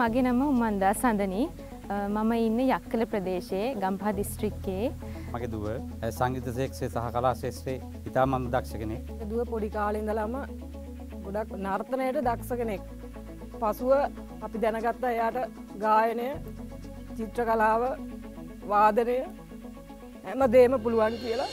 මගේ නම උමන්දා සඳනී මම ඉන්න යක්කල ප්‍රදේශයේ ගම්පහ දිස්ත්‍රික්කයේ මගේ දුව සංගීත ශේක්ෂය සහ කලා ශේෂත්‍රයේ ඉතාමත් දක්ෂ කෙනෙක්. දුව පොඩි කාලින්දලම ගොඩක් නර්තනයට දක්ෂ කෙනෙක්. පසුව අපි දැනගත්ත එයාට ගායනය චිත්‍ර කලාව වාදනය හැම දේම පුළුවන් කියලා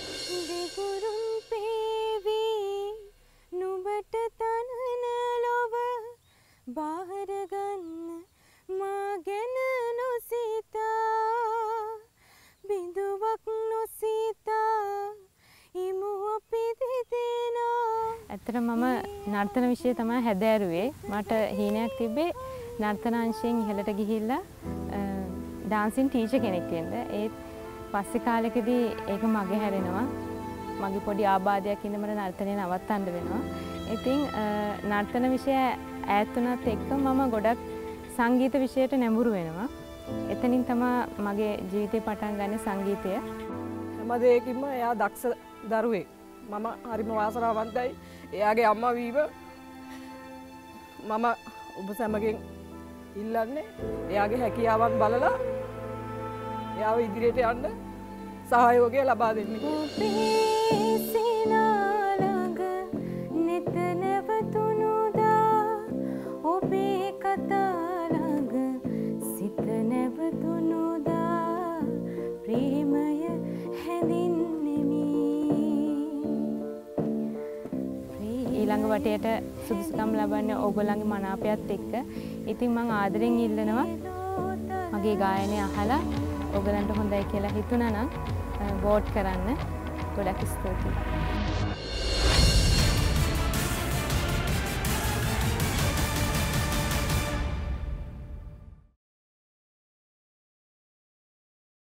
ඇත්තට මම නර්තන විෂය තමයි හැදෑරුවේ. මට හීනයක් තිබ්බේ නර්තනාංශයෙන් ඉහළට ගිහිල්ලා ඩාන්සින් ටීච කෙනෙක් වෙන්න. ඒත් පස්සෙ කාලෙකදී ඒක මගේ හැරෙනවා. මගේ පොඩි ආබාධයක් ඉඳ මට නර්තනය නවත්තන්න වෙනවා. ඉතින් නර්තන විෂය ඈත්තුනත් එක්ක මම ගොඩක් සංගීත විෂයට නැඹුරු වෙනවා. එතනින් තමා මගේ ජීවිතය පටන් ගන්න සංගීතය. හැම දෙයකින්ම එයා දක්ෂ දරුවෙක් මම හරිම වාසනාවන්තයි එයාගේ අම්ම වීම මම ඔබ සැමගෙන් ඉල්ලන්නේ එයාගේ හැකියාවන් බලලා එයාව ඉදිරියට යන්න සහයෝගය ලබා දෙන්න. ඊළඟ වටයට සුදුසුකම් ලබන්න ඕගොල්ලන්ගේ මනාපයත් එක්ක. ඉතින් මං ආදරෙන් ඉල්ලනවා මගේ ගායනය අහලා ඔගලන්ට හොඳයි කියලා හිතුණනම් වෝට් කරන්න. ගොඩක් ස්තුතියි.